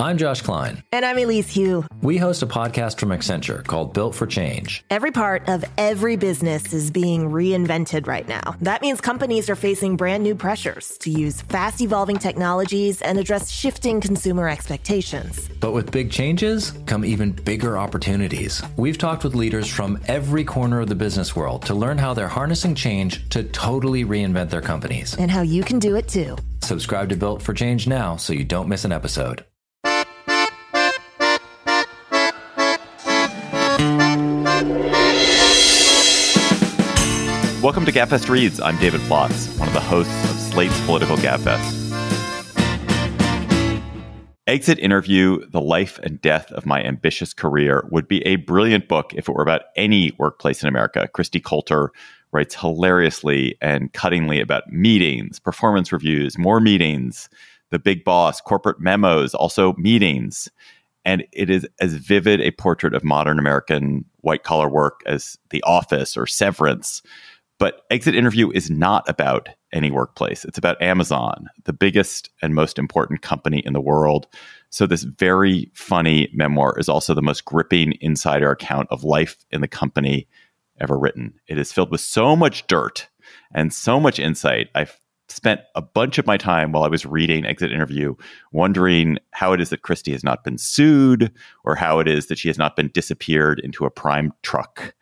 I'm Josh Klein. And I'm Elise Hu. We host a podcast from Accenture called Built for Change. Every part of every business is being reinvented right now. That means companies are facing brand new pressures to use fast evolving technologies and address shifting consumer expectations. But with big changes come even bigger opportunities. We've talked with leaders from every corner of the business world to learn how they're harnessing change to totally reinvent their companies. And how you can do it too. Subscribe to Built for Change now so you don't miss an episode. Welcome to Gabfest Reads. I'm David Plotz, one of the hosts of Slate's Political Gabfest. Exit Interview The Life and Death of My Ambitious Career would be a brilliant book if it were about any workplace in America. Kristi Coulter writes hilariously and cuttingly about meetings, performance reviews, more meetings, the big boss, corporate memos, also meetings. And it is as vivid a portrait of modern American white collar work as The Office or Severance. But Exit Interview is not about any workplace. It's about Amazon, the biggest and most important company in the world. So, this very funny memoir is also the most gripping insider account of life in the company ever written. It is filled with so much dirt and so much insight. I've spent a bunch of my time while I was reading Exit Interview wondering how it is that Kristi has not been sued or how it is that she has not been disappeared into a prime truck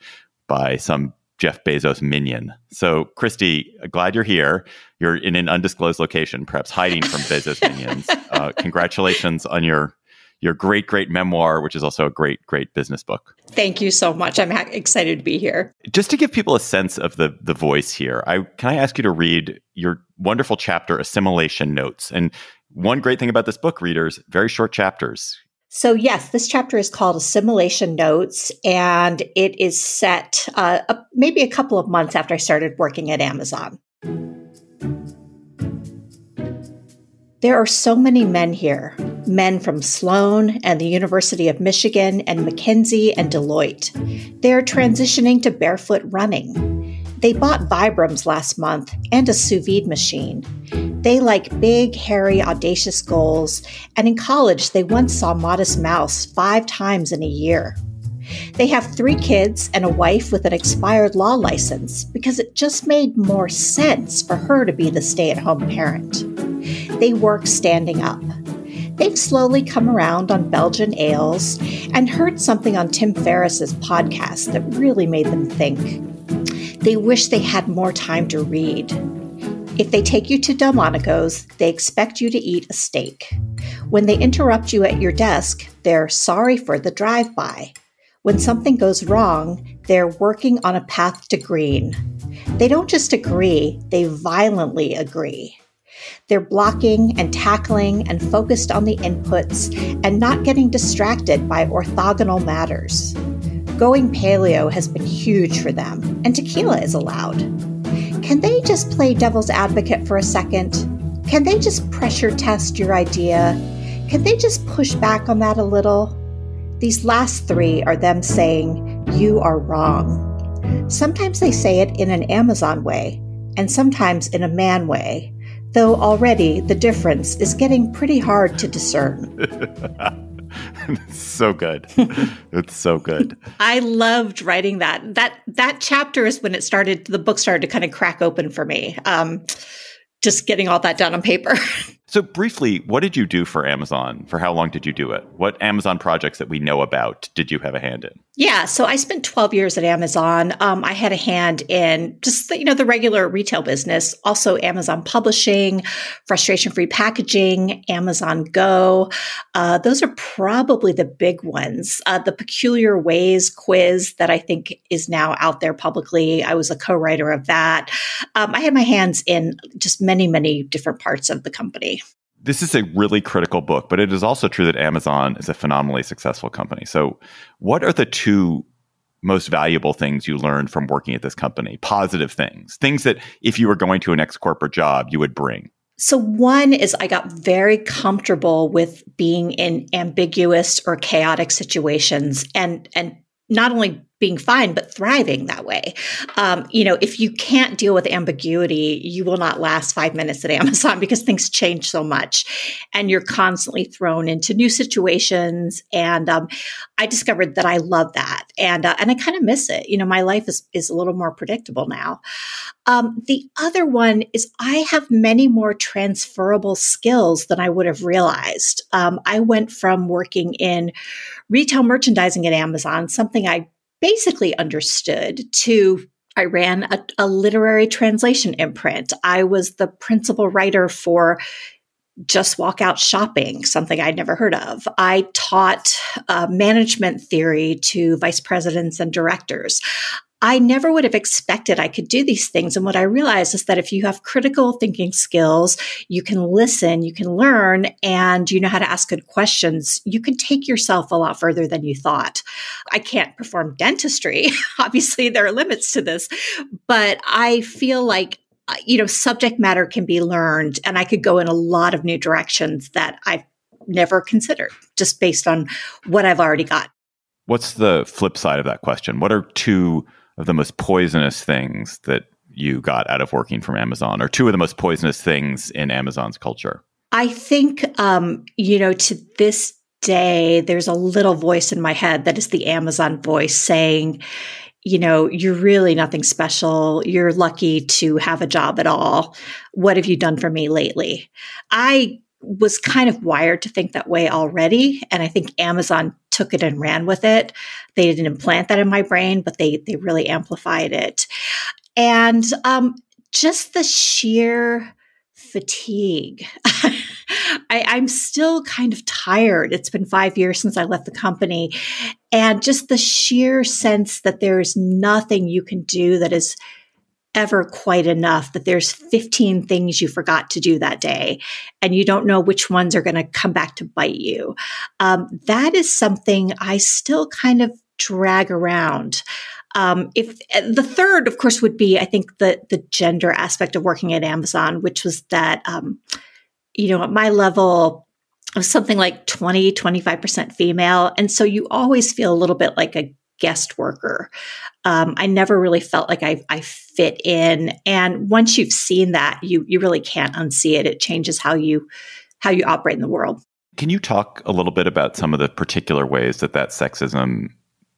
by some Jeff Bezos minion. So, Kristi, glad you're here. You're in an undisclosed location, perhaps hiding from Bezos minions. Uh, congratulations on your your great, great memoir, which is also a great, great business book. Thank you so much. I'm ha- excited to be here. Just to give people a sense of the the voice here, I can I ask you to read your wonderful chapter, Assimilation Notes. And one great thing about this book, readers, very short chapters. So, yes, this chapter is called Assimilation Notes, and it is set uh, maybe a couple of months after I started working at Amazon. There are so many men here men from Sloan and the University of Michigan and McKinsey and Deloitte. They are transitioning to barefoot running. They bought Vibrams last month and a sous vide machine. They like big, hairy, audacious goals, and in college, they once saw Modest Mouse five times in a year. They have three kids and a wife with an expired law license because it just made more sense for her to be the stay at home parent. They work standing up. They've slowly come around on Belgian ales and heard something on Tim Ferriss's podcast that really made them think. They wish they had more time to read. If they take you to Delmonico's, they expect you to eat a steak. When they interrupt you at your desk, they're sorry for the drive by. When something goes wrong, they're working on a path to green. They don't just agree, they violently agree. They're blocking and tackling and focused on the inputs and not getting distracted by orthogonal matters. Going paleo has been huge for them, and tequila is allowed. Can they just play devil's advocate for a second? Can they just pressure test your idea? Can they just push back on that a little? These last three are them saying, You are wrong. Sometimes they say it in an Amazon way, and sometimes in a man way, though already the difference is getting pretty hard to discern. so good. it's so good. I loved writing that. That that chapter is when it started. The book started to kind of crack open for me. Um, just getting all that done on paper. So, briefly, what did you do for Amazon? For how long did you do it? What Amazon projects that we know about did you have a hand in? Yeah, so I spent 12 years at Amazon. Um, I had a hand in just the, you know the regular retail business, also Amazon publishing, frustration-free packaging, Amazon Go. Uh, those are probably the big ones. Uh, the Peculiar Ways quiz that I think is now out there publicly. I was a co-writer of that. Um, I had my hands in just many, many different parts of the company this is a really critical book, but it is also true that Amazon is a phenomenally successful company. So, what are the two most valuable things you learned from working at this company? Positive things, things that if you were going to an ex corporate job, you would bring. So, one is I got very comfortable with being in ambiguous or chaotic situations and, and not only being fine but thriving that way. Um, you know if you can't deal with ambiguity you will not last five minutes at amazon because things change so much. And you're constantly thrown into new situations. And um, i discovered that i love that. And uh, and i kind of miss it. You know my life is is a little more predictable now. Um, the other one is i have many more transferable skills than i would have realized. Um, i went from working in retail merchandising at amazon something i basically understood to I ran a, a, literary translation imprint. I was the principal writer for Just Walk Out Shopping, something I'd never heard of. I taught uh, management theory to vice presidents and directors. I never would have expected I could do these things. And what I realized is that if you have critical thinking skills, you can listen, you can learn, and you know how to ask good questions, you can take yourself a lot further than you thought. I can't perform dentistry. Obviously, there are limits to this, but I feel like uh, you know, subject matter can be learned, and I could go in a lot of new directions that I've never considered just based on what I've already got. What's the flip side of that question? What are two of the most poisonous things that you got out of working from Amazon, or two of the most poisonous things in Amazon's culture? I think, um, you know, to this day, there's a little voice in my head that is the Amazon voice saying, you know, you're really nothing special. You're lucky to have a job at all. What have you done for me lately? I was kind of wired to think that way already. And I think Amazon took it and ran with it. They didn't implant that in my brain, but they they really amplified it. And um, just the sheer fatigue. I, I'm still kind of tired. It's been five years since I left the company. And just the sheer sense that there's nothing you can do that is ever quite enough that there's 15 things you forgot to do that day and you don't know which ones are going to come back to bite you. Um, that is something I still kind of drag around. Um, if the third, of course, would be I think the the gender aspect of working at Amazon, which was that um, you know at my level of something like 20 25% female and so you always feel a little bit like a guest worker. Um, I never really felt like I, I fit in. And once you've seen that, you you really can't unsee it. It changes how you how you operate in the world. Can you talk a little bit about some of the particular ways that that sexism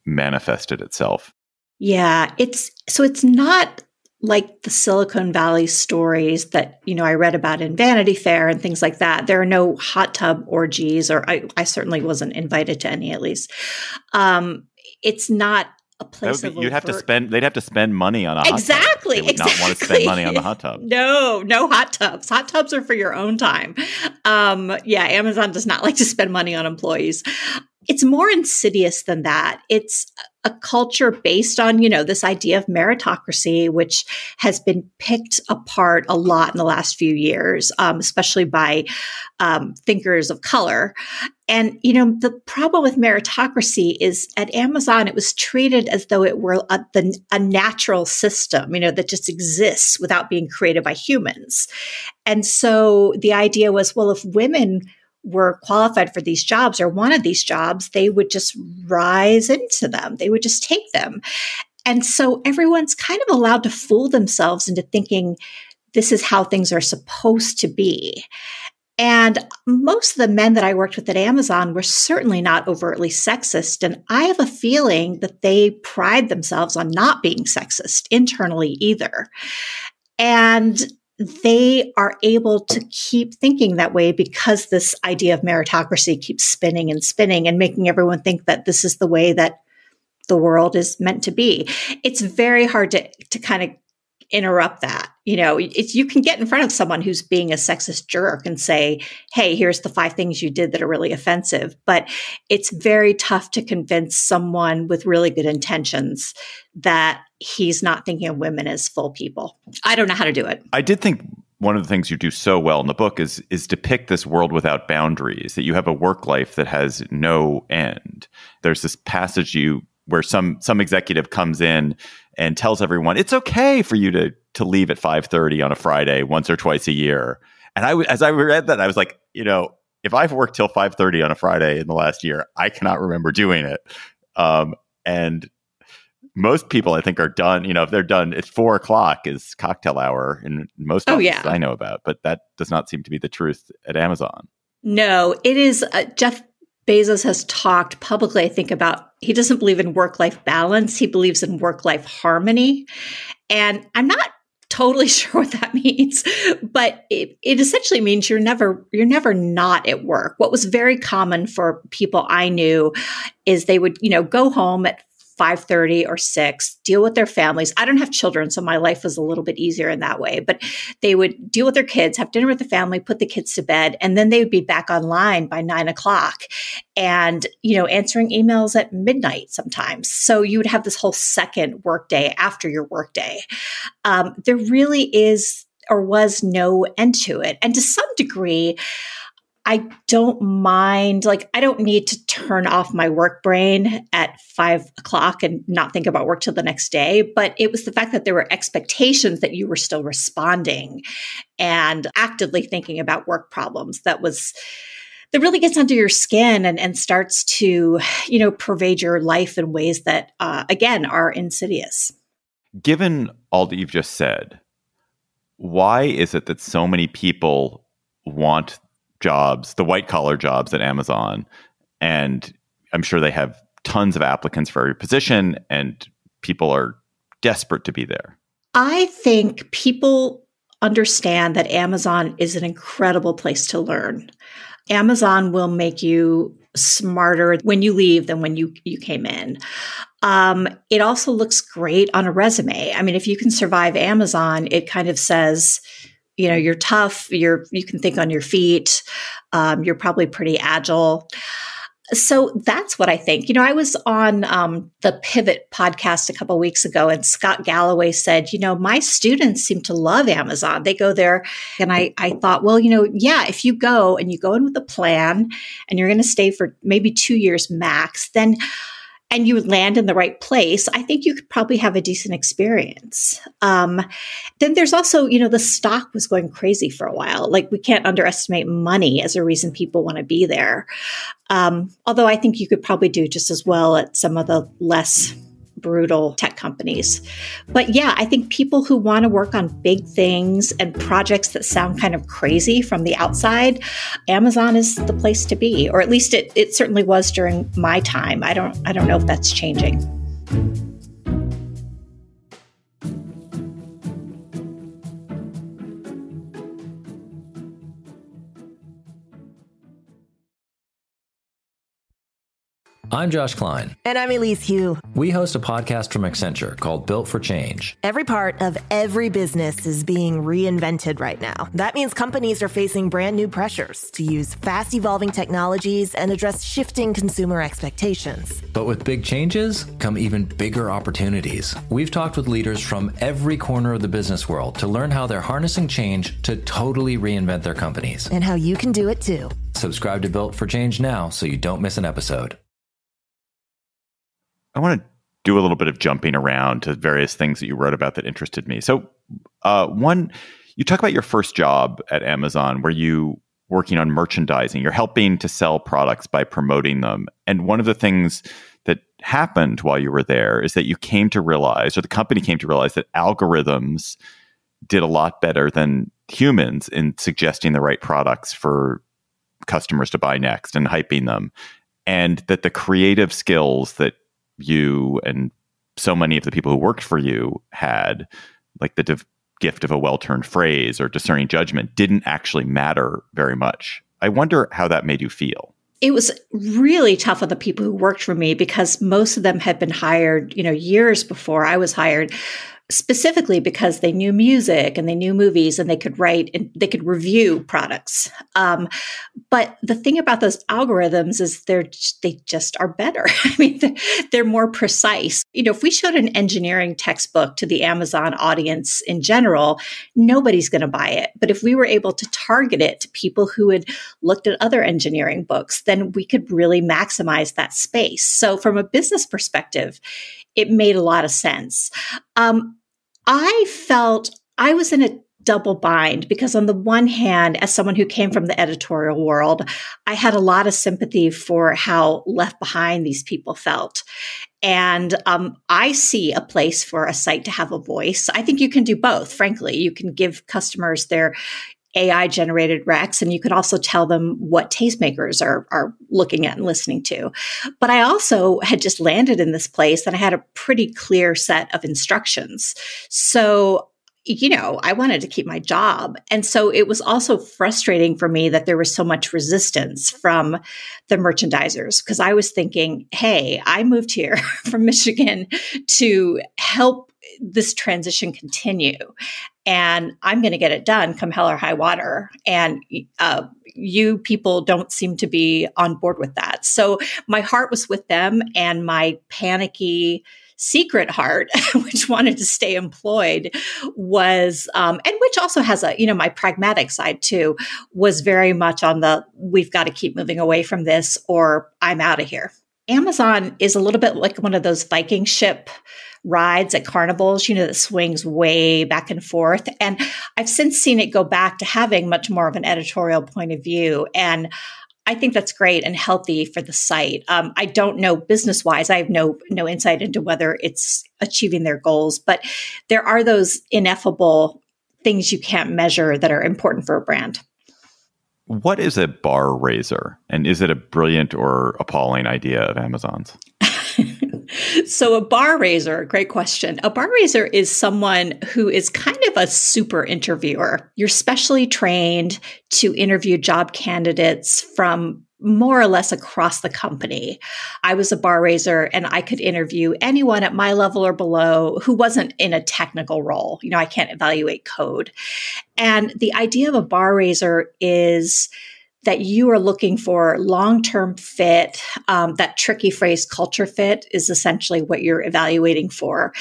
manifested itself? Yeah, it's so it's not like the Silicon Valley stories that you know I read about in Vanity Fair and things like that. There are no hot tub orgies, or I, I certainly wasn't invited to any at least. Um, it's not a place be, you'd have to spend they'd have to spend money on a exactly hot tub. They would exactly. not want to spend money on the hot tub no no hot tubs hot tubs are for your own time um, yeah amazon does not like to spend money on employees it's more insidious than that. It's a culture based on, you know, this idea of meritocracy, which has been picked apart a lot in the last few years, um, especially by um, thinkers of color. And, you know, the problem with meritocracy is at Amazon, it was treated as though it were a, the, a natural system, you know, that just exists without being created by humans. And so the idea was, well, if women were qualified for these jobs or wanted these jobs, they would just rise into them. They would just take them. And so everyone's kind of allowed to fool themselves into thinking this is how things are supposed to be. And most of the men that I worked with at Amazon were certainly not overtly sexist. And I have a feeling that they pride themselves on not being sexist internally either. And they are able to keep thinking that way because this idea of meritocracy keeps spinning and spinning and making everyone think that this is the way that the world is meant to be. It's very hard to, to kind of interrupt that. You know, it's, you can get in front of someone who's being a sexist jerk and say, Hey, here's the five things you did that are really offensive. But it's very tough to convince someone with really good intentions that he's not thinking of women as full people. I don't know how to do it. I did think one of the things you do so well in the book is is depict this world without boundaries that you have a work life that has no end there's this passage you where some some executive comes in and tells everyone it's okay for you to to leave at 5:30 on a Friday once or twice a year. And I as I read that I was like, you know, if I've worked till 5:30 on a Friday in the last year, I cannot remember doing it. Um, and most people I think are done. You know, if they're done, it's four o'clock is cocktail hour in most Oh, yeah. I know about. But that does not seem to be the truth at Amazon. No, it is. Uh, Jeff Bezos has talked publicly, I think, about he doesn't believe in work life balance. He believes in work life harmony. And I'm not totally sure what that means, but it, it essentially means you're never you're never not at work. What was very common for people I knew is they would, you know, go home at 5:30 or 6 deal with their families. I don't have children so my life was a little bit easier in that way but they would deal with their kids have dinner with the family put the kids to bed and then they would be back online by 9 o'clock and you know answering emails at midnight sometimes. So you would have this whole second workday after your workday um, there really is or was no end to it. And to some degree I don't mind, like, I don't need to turn off my work brain at five o'clock and not think about work till the next day. But it was the fact that there were expectations that you were still responding and actively thinking about work problems that was that really gets under your skin and, and starts to you know pervade your life in ways that uh, again are insidious Given all that you've just said, why is it that so many people want jobs, the white collar jobs at Amazon? And I'm sure they have tons of applicants for every position, and people are desperate to be there. I think people understand that Amazon is an incredible place to learn. Amazon will make you smarter when you leave than when you, you came in. Um, it also looks great on a resume. I mean, if you can survive Amazon, it kind of says, you know, you're tough, you're you can think on your feet, um, you're probably pretty agile. So that's what I think. You know, I was on um, the Pivot podcast a couple weeks ago, and Scott Galloway said, you know, my students seem to love Amazon. They go there, and I, I thought, well, you know, yeah, if you go and you go in with a plan, and you're going to stay for maybe two years max, then and you land in the right place, I think you could probably have a decent experience. Um, then there's also, you know, the stock was going crazy for a while. Like we can't underestimate money as a reason people want to be there. Um, although I think you could probably do just as well at some of the less brutal tech companies. But yeah, I think people who want to work on big things and projects that sound kind of crazy from the outside, Amazon is the place to be. Or at least it, it certainly was during my time. I don't I don't know if that's changing. I'm Josh Klein. And I'm Elise Hu. We host a podcast from Accenture called Built for Change. Every part of every business is being reinvented right now. That means companies are facing brand new pressures to use fast evolving technologies and address shifting consumer expectations. But with big changes come even bigger opportunities. We've talked with leaders from every corner of the business world to learn how they're harnessing change to totally reinvent their companies. And how you can do it too. Subscribe to Built for Change now so you don't miss an episode. I want to do a little bit of jumping around to various things that you wrote about that interested me. So, uh, one, you talk about your first job at Amazon where you working on merchandising. You're helping to sell products by promoting them. And one of the things that happened while you were there is that you came to realize, or the company came to realize, that algorithms did a lot better than humans in suggesting the right products for customers to buy next and hyping them. And that the creative skills that you and so many of the people who worked for you had, like the div- gift of a well turned phrase or discerning judgment, didn't actually matter very much. I wonder how that made you feel. It was really tough on the people who worked for me because most of them had been hired, you know, years before I was hired specifically because they knew music and they knew movies and they could write and they could review products. Um, but the thing about those algorithms is they're they just are better. I mean, they're, they're more precise. You know, if we showed an engineering textbook to the Amazon audience in general, nobody's going to buy it. But if we were able to target it to people who had looked at other engineering books, then we could really maximize that space. So, from a business perspective, it made a lot of sense. Um, I felt I was in a double bind because on the one hand, as someone who came from the editorial world, I had a lot of sympathy for how left behind these people felt. And um, I see a place for a site to have a voice. I think you can do both, frankly. You can give customers their AI generated recs, and you could also tell them what tastemakers are, are looking at and listening to. But I also had just landed in this place and I had a pretty clear set of instructions. So you know, I wanted to keep my job. And so it was also frustrating for me that there was so much resistance from the merchandisers because I was thinking, hey, I moved here from Michigan to help this transition continue. And I'm going to get it done come hell or high water. And uh, you people don't seem to be on board with that. So my heart was with them and my panicky, secret heart, which wanted to stay employed, was, um, and which also has a, you know, my pragmatic side too, was very much on the we've got to keep moving away from this or I'm out of here. Amazon is a little bit like one of those Viking ship rides at carnivals, you know, that swings way back and forth. And I've since seen it go back to having much more of an editorial point of view. And I think that's great and healthy for the site. Um, I don't know business wise. I have no no insight into whether it's achieving their goals, but there are those ineffable things you can't measure that are important for a brand. What is a bar raiser, and is it a brilliant or appalling idea of Amazon's? so a bar raiser, great question. A bar raiser is someone who is kind of a super interviewer. You're specially trained to interview job candidates from more or less across the company. I was a bar raiser and I could interview anyone at my level or below who wasn't in a technical role. You know, I can't evaluate code. And the idea of a bar raiser is that you are looking for long term fit, um, that tricky phrase culture fit is essentially what you're evaluating for.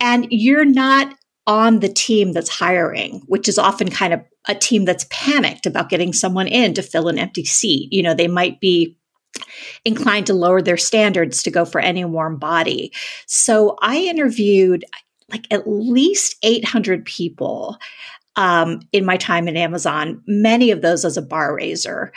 And you're not on the team that's hiring, which is often kind of a team that's panicked about getting someone in to fill an empty seat. You know, they might be inclined to lower their standards to go for any warm body. So I interviewed like at least 800 people um, in my time at Amazon, many of those as a bar raiser.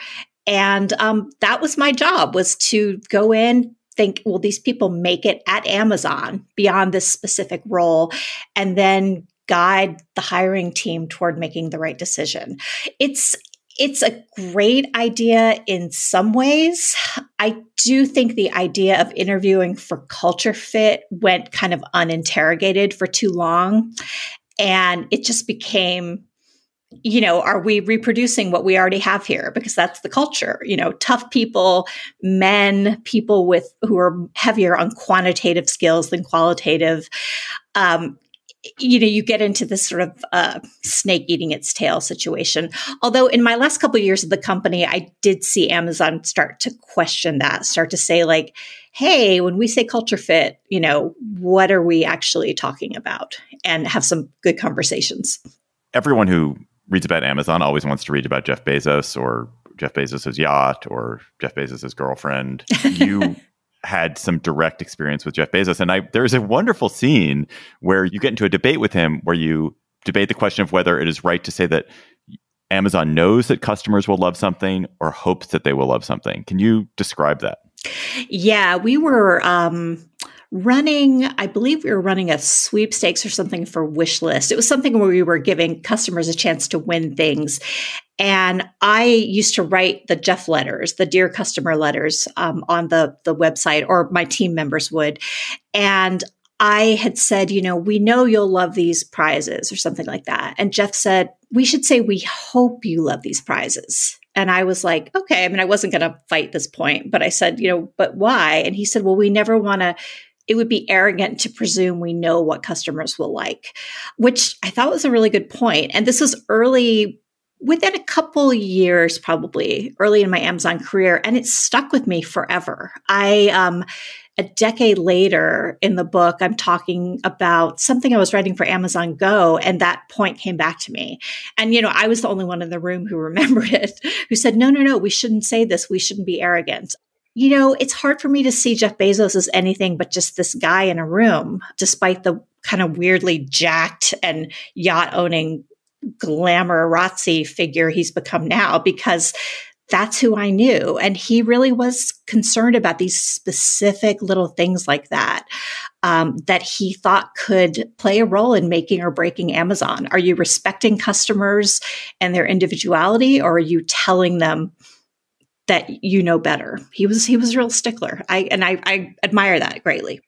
And um, that was my job was to go in, think, will these people make it at Amazon beyond this specific role? And then guide the hiring team toward making the right decision. It's it's a great idea in some ways. I do think the idea of interviewing for culture fit went kind of uninterrogated for too long. And it just became, you know, are we reproducing what we already have here? Because that's the culture, you know, tough people, men, people with who are heavier on quantitative skills than qualitative. Um, you know you get into this sort of uh, snake eating its tail situation. Although in my last couple of years of the company i did see amazon start to question that start to say like hey when we say culture fit you know what are we actually talking about? and have some good conversations. Everyone who reads about amazon always wants to read about jeff bezos or jeff bezos's yacht or jeff bezos's girlfriend. You had some direct experience with Jeff Bezos. And I, there's a wonderful scene where you get into a debate with him where you debate the question of whether it is right to say that Amazon knows that customers will love something or hopes that they will love something. Can you describe that? Yeah, we were um, running, I believe we were running a sweepstakes or something for wish list. It was something where we were giving customers a chance to win things. And I used to write the Jeff letters, the dear customer letters um, on the, the website, or my team members would. And I had said, you know, we know you'll love these prizes or something like that. And Jeff said, we should say, we hope you love these prizes. And I was like, okay. I mean, I wasn't going to fight this point, but I said, you know, but why? And he said, well, we never want to it would be arrogant to presume we know what customers will like, which I thought was a really good point. And this was early within a couple years, probably early in my Amazon career, and it stuck with me forever. I, um, a decade later in the book, I'm talking about something I was writing for Amazon Go, and that point came back to me. And, you know, I was the only one in the room who remembered it, who said, no, no, no, we shouldn't say this. We shouldn't be arrogant. You know, it's hard for me to see Jeff Bezos as anything but just this guy in a room, despite the kind of weirdly jacked and yacht owning glamour figure he's become now because that's who I knew. And he really was concerned about these specific little things like that, um, that he thought could play a role in making or breaking Amazon. Are you respecting customers and their individuality, or are you telling them that you know better? He was he was a real stickler. I and I, I admire that greatly.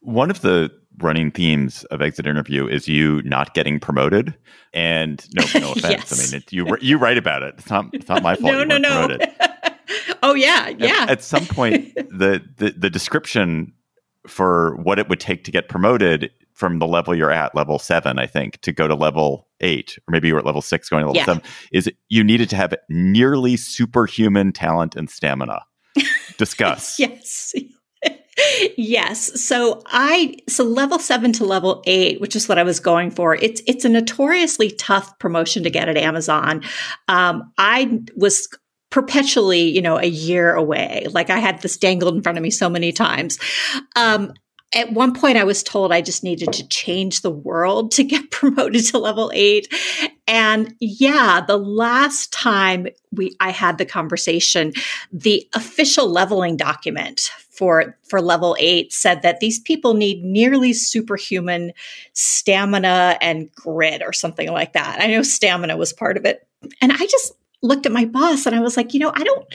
One of the running themes of exit interview is you not getting promoted and no no offense yes. i mean it, you you write about it it's not it's not my fault no no no oh yeah yeah at, at some point the, the the description for what it would take to get promoted from the level you're at level 7 i think to go to level 8 or maybe you were at level 6 going to level yeah. 7 is you needed to have nearly superhuman talent and stamina discuss yes yes. So I so level 7 to level 8, which is what I was going for. It's it's a notoriously tough promotion to get at Amazon. Um, I was perpetually, you know, a year away. Like I had this dangled in front of me so many times. Um, at one point I was told I just needed to change the world to get promoted to level 8 and yeah the last time we I had the conversation the official leveling document for for level 8 said that these people need nearly superhuman stamina and grit or something like that. I know stamina was part of it. And I just looked at my boss and I was like, you know, I don't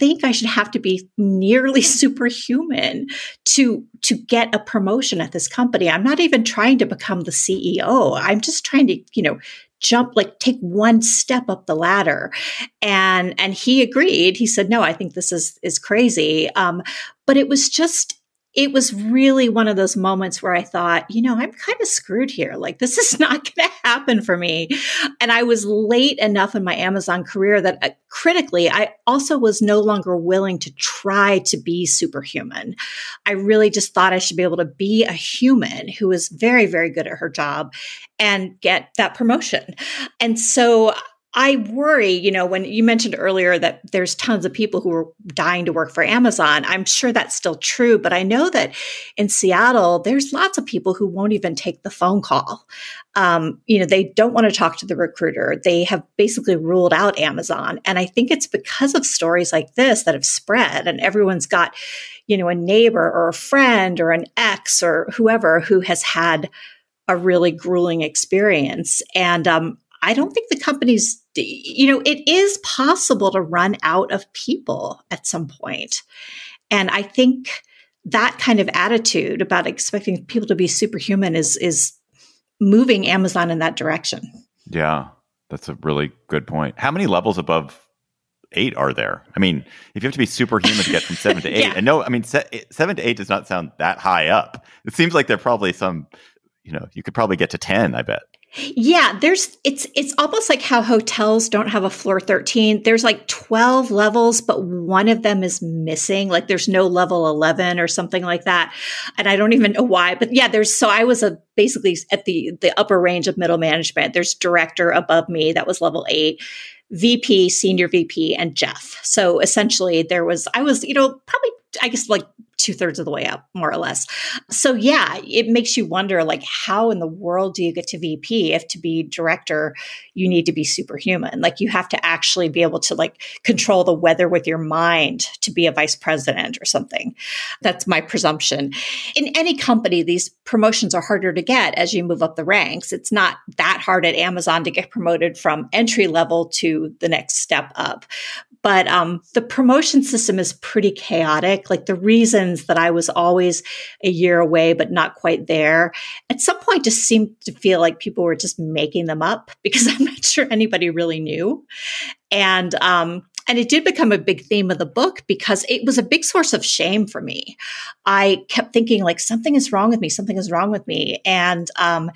think I should have to be nearly superhuman to to get a promotion at this company. I'm not even trying to become the CEO. I'm just trying to, you know, jump like take one step up the ladder and and he agreed he said no i think this is is crazy um but it was just it was really one of those moments where I thought, you know, I'm kind of screwed here. Like, this is not going to happen for me. And I was late enough in my Amazon career that uh, critically, I also was no longer willing to try to be superhuman. I really just thought I should be able to be a human who was very, very good at her job and get that promotion. And so I worry, you know, when you mentioned earlier that there's tons of people who are dying to work for Amazon, I'm sure that's still true. But I know that in Seattle, there's lots of people who won't even take the phone call. Um, you know, they don't want to talk to the recruiter. They have basically ruled out Amazon. And I think it's because of stories like this that have spread and everyone's got, you know, a neighbor or a friend or an ex or whoever who has had a really grueling experience. And um, I don't think the companies, you know, it is possible to run out of people at some point. And I think that kind of attitude about expecting people to be superhuman is is moving Amazon in that direction. Yeah, that's a really good point. How many levels above eight are there? I mean, if you have to be superhuman to get from seven to eight, yeah. and no, I mean, se- seven to eight does not sound that high up. It seems like there are probably some, you know, you could probably get to 10, I bet. Yeah, there's it's it's almost like how hotels don't have a floor 13. There's like 12 levels, but one of them is missing. Like there's no level 11 or something like that. And I don't even know why, but yeah, there's so I was a basically at the the upper range of middle management. There's director above me that was level 8. VP, senior VP, and Jeff. So essentially, there was, I was, you know, probably, I guess, like two thirds of the way up, more or less. So yeah, it makes you wonder like how in the world do you get to VP if to be director you need to be superhuman? Like you have to actually be able to like control the weather with your mind to be a vice president or something. That's my presumption. In any company, these promotions are harder to get as you move up the ranks. It's not that hard at Amazon to get promoted from entry level to the next step up but um, the promotion system is pretty chaotic. Like the reasons that I was always a year away, but not quite there, at some point just seemed to feel like people were just making them up because I'm not sure anybody really knew. And um, and it did become a big theme of the book because it was a big source of shame for me. I kept thinking like something is wrong with me, something is wrong with me, and um,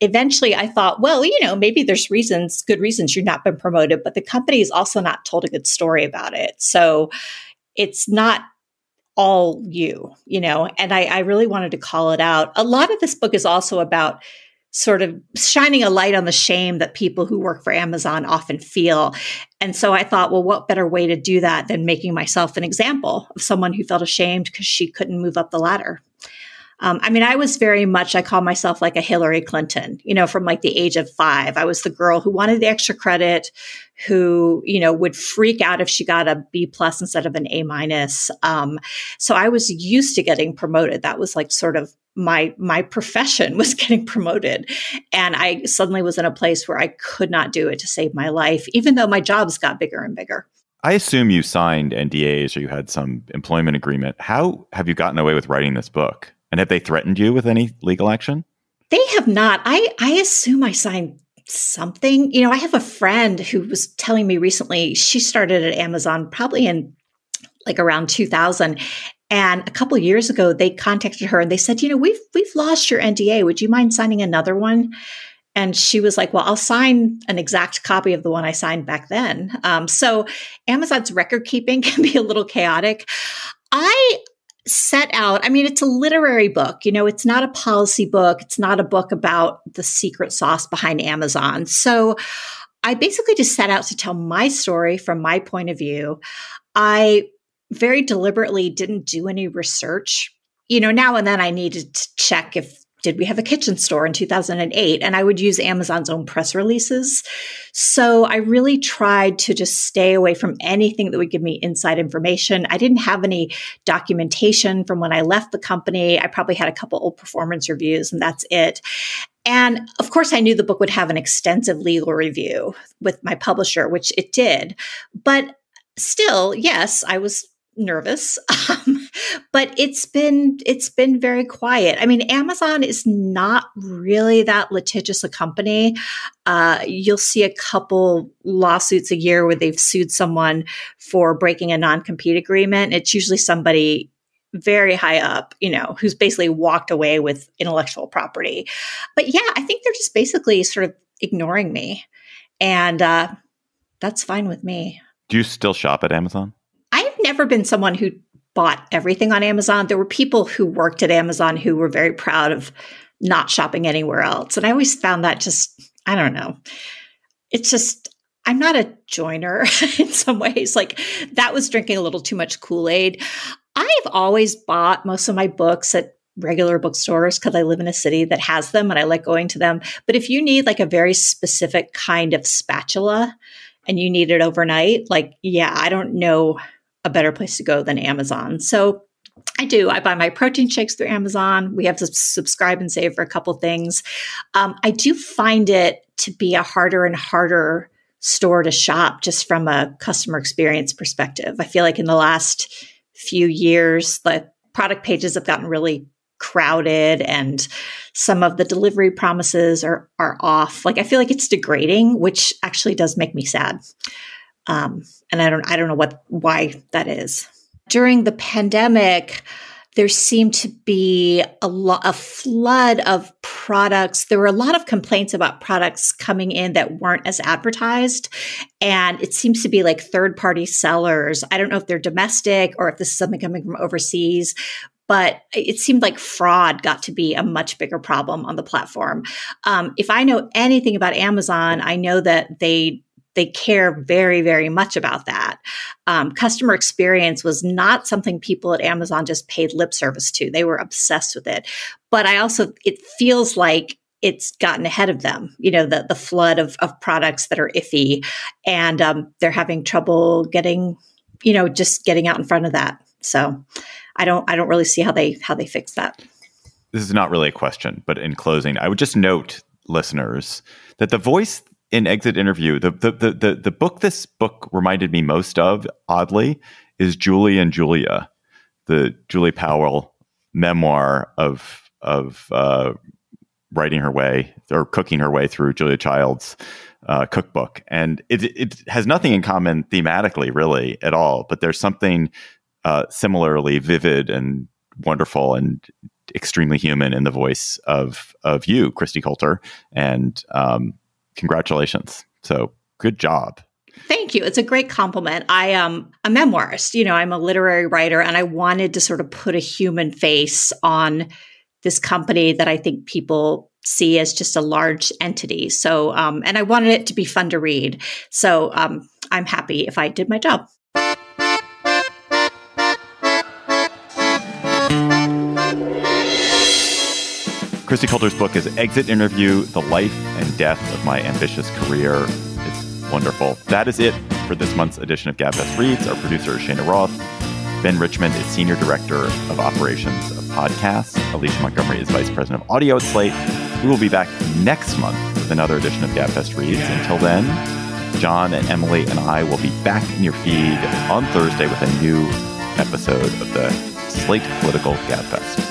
eventually I thought, well, you know, maybe there's reasons, good reasons you've not been promoted, but the company is also not told a good story about it. So it's not all you, you know, and I, I really wanted to call it out. A lot of this book is also about sort of shining a light on the shame that people who work for Amazon often feel. And so I thought, well, what better way to do that than making myself an example of someone who felt ashamed because she couldn't move up the ladder? Um, I mean, I was very much, I call myself like a Hillary Clinton, you know, from like the age of five. I was the girl who wanted the extra credit, who, you know, would freak out if she got a B plus instead of an A minus. Um, so I was used to getting promoted. That was like sort of my my profession was getting promoted and i suddenly was in a place where i could not do it to save my life even though my jobs got bigger and bigger i assume you signed ndas or you had some employment agreement how have you gotten away with writing this book and have they threatened you with any legal action? They have not. I, I assume I signed something. You know, I have a friend who was telling me recently she started at Amazon probably in like around 2000 and a couple years ago they contacted her and they said, "You know, we've we've lost your NDA. Would you mind signing another one?" And she was like, "Well, I'll sign an exact copy of the one I signed back then." Um, so Amazon's record keeping can be a little chaotic. I set out, I mean, it's a literary book. You know, it's not a policy book. It's not a book about the secret sauce behind Amazon. So I basically just set out to tell my story from my point of view. I very deliberately didn't do any research. You know, now and then I needed to check if did we have a kitchen store in 2008? And I would use Amazon's own press releases. So I really tried to just stay away from anything that would give me inside information. I didn't have any documentation from when I left the company. I probably had a couple old performance reviews and that's it. And of course, I knew the book would have an extensive legal review with my publisher, which it did. But still, yes, I was nervous um, but it's been it's been very quiet. I mean amazon is not really that litigious a company. Uh, you'll see a couple lawsuits a year where they've sued someone for breaking a non-compete agreement. It's usually somebody very high up you know who's basically walked away with intellectual property. But yeah i think they're just basically sort of ignoring me. And uh, that's fine with me. Do you still shop at amazon? I've never been someone who bought everything on Amazon. There were people who worked at Amazon who were very proud of not shopping anywhere else. And I always found that just, I don't know. It's just, I'm not a joiner in some ways. Like that was drinking a little too much Kool Aid. I've always bought most of my books at regular bookstores because I live in a city that has them and I like going to them. But if you need like a very specific kind of spatula and you need it overnight, like, yeah, I don't know a better place to go than Amazon. So I do. I buy my protein shakes through Amazon. We have to subscribe and save for a couple things. Um, I do find it to be a harder and harder store to shop just from a customer experience perspective. I feel like in the last few years, the product pages have gotten really crowded and some of the delivery promises are are off. Like I feel like it's degrading, which actually does make me sad. Um, and I don't, I don't know what, why that is. During the pandemic, there seemed to be a lot, a flood of products. There were a lot of complaints about products coming in that weren't as advertised. And it seems to be like third party sellers. I don't know if they're domestic or if this is something coming from overseas, but it seemed like fraud got to be a much bigger problem on the platform. Um, if I know anything about Amazon, I know that they they care very, very much about that. Um, customer experience was not something people at Amazon just paid lip service to. They were obsessed with it. But I also, it feels like it's gotten ahead of them, you know, the, the flood of, of products that are iffy and um, they're having trouble getting, you know, just getting out in front of that. So I don't, I don't really see how they, how they fix that. This is not really a question, but in closing, I would just note listeners that the voice in exit interview the, the the the the book this book reminded me most of oddly is julie and julia the julie powell memoir of of uh, writing her way or cooking her way through julia child's uh, cookbook. And it, it has nothing in common thematically really at all but there's something uh, similarly vivid and wonderful and extremely human in the voice of of you kristi coulter and um, congratulations. So good job. Thank you. It's a great compliment. I am a memoirist, you know, I'm a literary writer and I wanted to sort of put a human face on this company that I think people see as just a large entity. So, um, and I wanted it to be fun to read. So, um, I'm happy if I did my job. Kristi Coulter's book is Exit Interview The Life and Death of My Ambitious Career. It's wonderful. That is it for this month's edition of GabFest Reads. Our producer is Cheyna Roth. Ben Richmond is Senior Director of Operations of Podcasts. Alicia Montgomery is Vice President of Audio at Slate. We will be back next month with another edition of GabFest Reads. Until then, John and Emily and I will be back in your feed on Thursday with a new episode of the Slate Political GabFest.